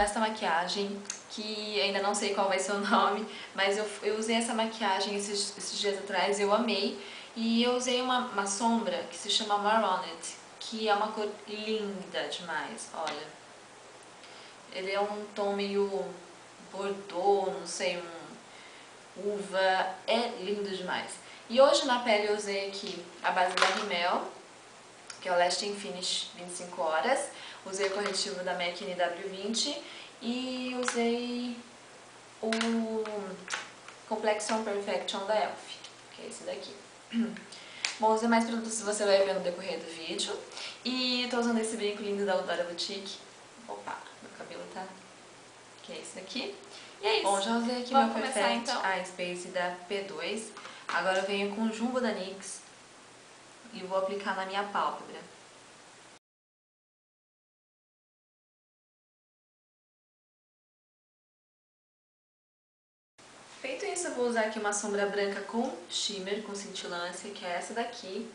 essa maquiagem, que ainda não sei qual vai ser o nome, mas eu, eu usei essa maquiagem esses, esses dias atrás, eu amei. E eu usei uma, uma sombra que se chama Maronet, que é uma cor linda demais, olha. Ele é um tom meio bordô, não sei, um uva, é lindo demais. E hoje na pele eu usei aqui a base da Rimmel, que é o Lasting Finish 25 horas. Usei o corretivo da MAC NW20 e usei o Complexion Perfection da Elf, que é esse daqui. Bom, usei mais produtos você vai ver no decorrer do vídeo. E tô usando esse brinco lindo da Audora Boutique. Opa, meu cabelo tá... Que é esse daqui. E é isso. Bom, já usei aqui Vamos meu começar, Perfect então? Eye Space da P2. Agora eu venho com o Jumbo da NYX e vou aplicar na minha pálpebra. Vou usar aqui uma sombra branca com shimmer, com cintilância, que é essa daqui.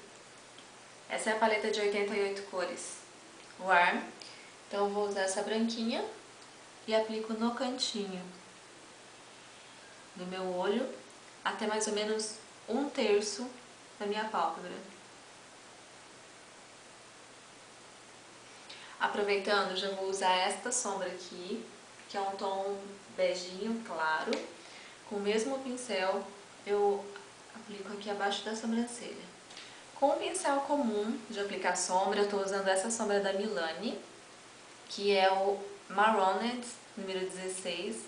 Essa é a paleta de 88 cores Warm. Então vou usar essa branquinha e aplico no cantinho do meu olho até mais ou menos um terço da minha pálpebra. Aproveitando, já vou usar esta sombra aqui, que é um tom beijinho claro. Com o mesmo pincel, eu aplico aqui abaixo da sobrancelha. Com o pincel comum de aplicar sombra, eu estou usando essa sombra da Milani, que é o Maroned, número 16.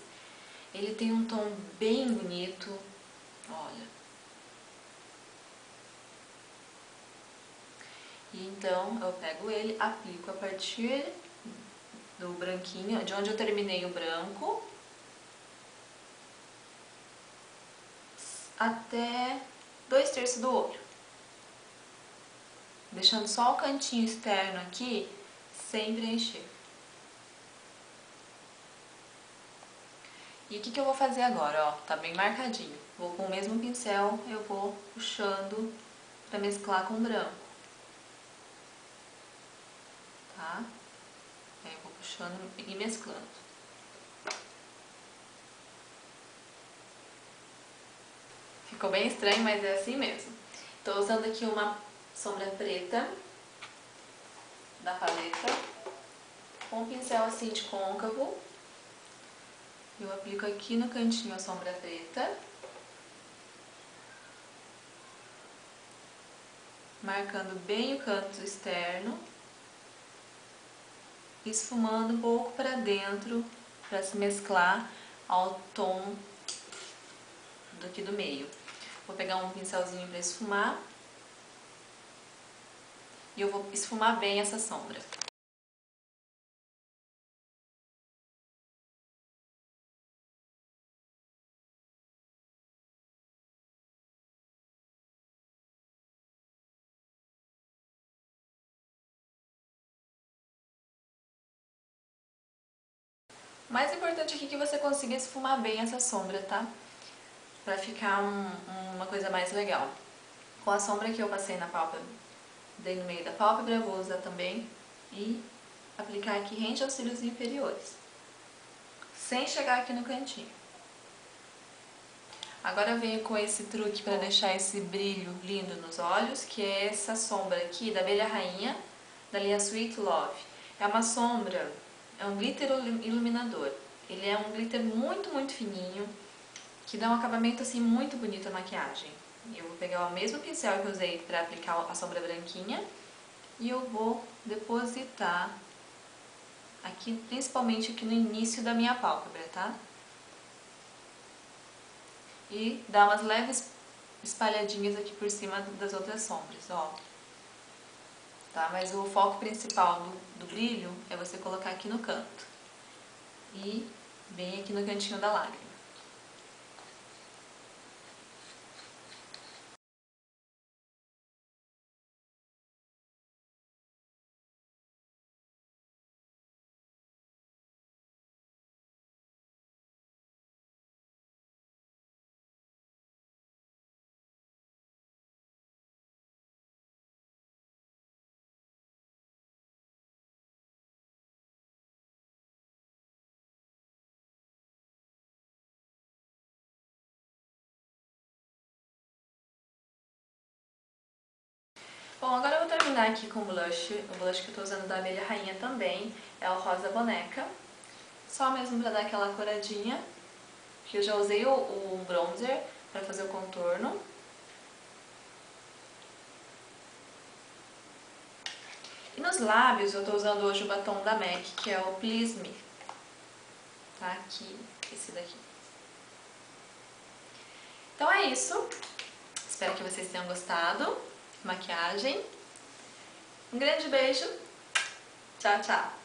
Ele tem um tom bem bonito, olha. E então, eu pego ele, aplico a partir do branquinho, de onde eu terminei o branco, até dois terços do olho. Deixando só o cantinho externo aqui, sem preencher. E o que, que eu vou fazer agora, ó? Tá bem marcadinho. Vou com o mesmo pincel, eu vou puxando pra mesclar com branco. Tá? Aí eu vou puxando e mesclando. Ficou bem estranho, mas é assim mesmo. Tô usando aqui uma sombra preta da paleta, com um pincel assim de côncavo. Eu aplico aqui no cantinho a sombra preta. Marcando bem o canto externo. Esfumando um pouco para dentro, para se mesclar ao tom daqui do meio. Vou pegar um pincelzinho para esfumar. E eu vou esfumar bem essa sombra. O mais importante aqui é que você consiga esfumar bem essa sombra, tá? Pra ficar um, uma coisa mais legal. Com a sombra que eu passei na pálpebra, dei no meio da pálpebra, vou usar também e aplicar aqui rente aos cílios inferiores. Sem chegar aqui no cantinho. Agora eu venho com esse truque para deixar esse brilho lindo nos olhos, que é essa sombra aqui da Abelha Rainha, da linha Sweet Love. É uma sombra, é um glitter iluminador. Ele é um glitter muito, muito fininho, que dá um acabamento assim muito bonito à maquiagem. Eu vou pegar o mesmo pincel que eu usei para aplicar a sombra branquinha e eu vou depositar aqui, principalmente aqui no início da minha pálpebra, tá? E dar umas leves espalhadinhas aqui por cima das outras sombras, ó. Tá? Mas o foco principal do, do brilho é você colocar aqui no canto. E bem aqui no cantinho da lágrima. Bom, agora eu vou terminar aqui com o blush. O blush que eu tô usando da Abelha Rainha também é o Rosa Boneca. Só mesmo pra dar aquela coradinha. Porque eu já usei o, o bronzer pra fazer o contorno. E nos lábios eu tô usando hoje o batom da MAC, que é o Please Me. Tá aqui, esse daqui. Então é isso. Espero que vocês tenham gostado maquiagem. Um grande beijo. Tchau, tchau.